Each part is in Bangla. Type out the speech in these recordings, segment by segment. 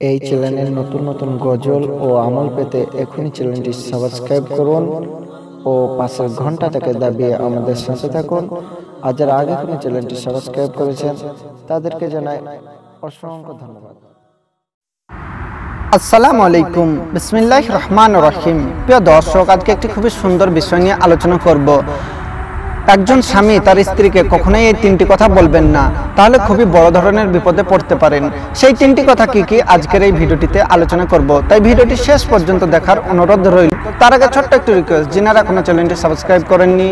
এই চ্যানেলের নতুন নতুন গজল ও আমল পেতে এখনই চ্যানেলটি সাবস্ক্রাইব করুন ও পাশের ঘন্টাটাকে দাবিয়ে আমাদের সাথে থাকুন। আর যারা আগে কোনো চ্যানেলটি সাবস্ক্রাইব করেছেন তাদেরকে জানাই অসংখ্য ধন্যবাদ। আসসালামু আলাইকুম। বিসমিল্লাহ রহমান রহিম। প্রিয় দর্শক আজকে একটি খুবই সুন্দর বিষয় নিয়ে আলোচনা করব। একজন স্বামী তার স্ত্রীকে কখনোই এই তিনটি কথা বলবেন না। তাহলে খুবই বড় ধরনের বিপদে পড়তে পারেন। সেই তিনটি কথা কি কি আজকের এই ভিডিওটিতে আলোচনা করব। তাই ভিডিওটি শেষ পর্যন্ত দেখার অনুরোধ রইল। তার আগে ছোট্ট একটু রিকোয়েস্ট যিনারা কোনো চ্যানেলটি সাবস্ক্রাইব করেননি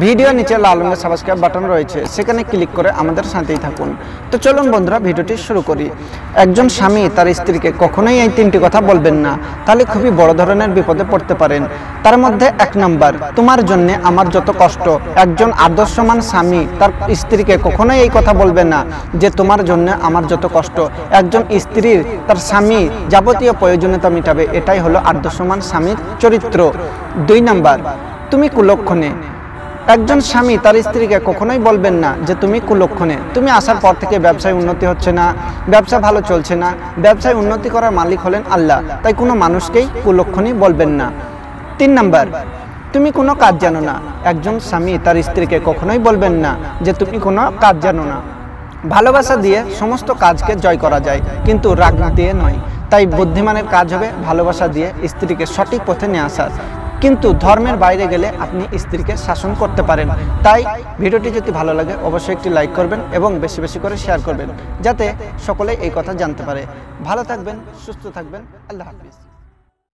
ভিডিও নিচে লাল রঙের সাবস্ক্রাইব বাটন রয়েছে, সেখানে ক্লিক করে আমাদের সাথেই থাকুন। তো চলুন বন্ধুরা, ভিডিওটি শুরু করি। একজন স্বামী তার স্ত্রীকে কখনোই এই তিনটি কথা বলবেন না, তাহলে খুবই বড় ধরনের বিপদে পড়তে পারেন। তার মধ্যে এক নাম্বার, তোমার জন্য আমার যত কষ্ট, একজন আদর্শমান স্বামী তার স্ত্রীকে কখনোই এই কথা বলবে না যে তোমার জন্য আমার যত কষ্ট। একজন স্ত্রীর তার স্বামী যাবতীয় প্রয়োজনীয়তা মেটাবে, এটাই হলো আদর্শমান স্বামীর চরিত্র। দুই নাম্বার, তুমি কুলক্ষণে একজন স্বামী তার স্ত্রীকে কখনোই বলবেন না যে তুমি কুলক্ষণে। তুমি আসার পর থেকে ব্যবসায় উন্নতি হচ্ছে না, ব্যবসা ভালো চলছে না, ব্যবসায় উন্নতি করার মালিক হলেন আল্লাহ, তাই কোনো মানুষকেই কুলক্ষণে বলবেন না। তিন নাম্বার, তুমি কোনো কাজ জানো না। একজন স্বামী তার স্ত্রীকে কখনোই বলবেন না যে তুমি কোনো কাজ জানো না। ভালোবাসা দিয়ে সমস্ত কাজকে জয় করা যায়, কিন্তু রাগ দিয়ে নয়। তাই বুদ্ধিমানের কাজ হবে ভালোবাসা দিয়ে স্ত্রীকে সঠিক পথে নিয়ে আসার। কিন্তু ধর্মের বাইরে গেলে আপনি স্ত্রীকে শাসন করতে পারেন। তাই ভিডিওটি যদি ভালো লাগে, অবশ্যই একটি লাইক করবেন এবং বেশি বেশি করে শেয়ার করবেন, যাতে সকলে এই কথা জানতে পারে। ভালো থাকবেন, সুস্থ থাকবেন, আল্লাহ হাফিজ।